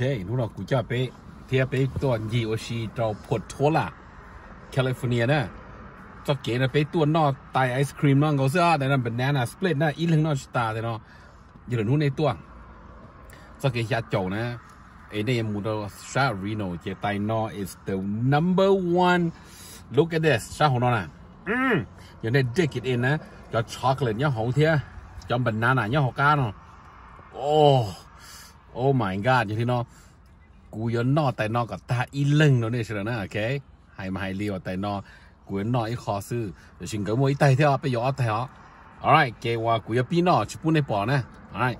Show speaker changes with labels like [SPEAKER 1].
[SPEAKER 1] คนู่นเรากูจะไปเทียไปตัวยีโอชีเราพดทัวร์ละแคลิฟอร์เนียนะจะเก๋นะไปตัวนอตายไอศครีมนัองเขาเสซะแต่นั่เป็นแนนนะสเปรดนะอีหลังนอสตาแต่เนาะอยู่หลังนู่นในตัวจะเก๋ยาโจ้นะไอเนี่ยมูดอชารีโนเจตายนอ is the number one look at this ชาของนอนะอืม อย่างในเด็กกินเองนะจะช็อกโกแลตเนี่ยหอมเทียจอมบานนาน่าเนี่ยหอมกาานอ๋อโอ้ my god ยังที่น้องกูยนนอ แต่นอกับตาอีเลงเนาะเนี่ยใช่ไหมนะ โอเคให้มาให้เลียวแต่นอกูยนนออีคอซื้อเดีชิงกับมวยไตเท่าไปยอดแถว alright เกว่ากูยปีนอชิบุ่นในปอนะ alright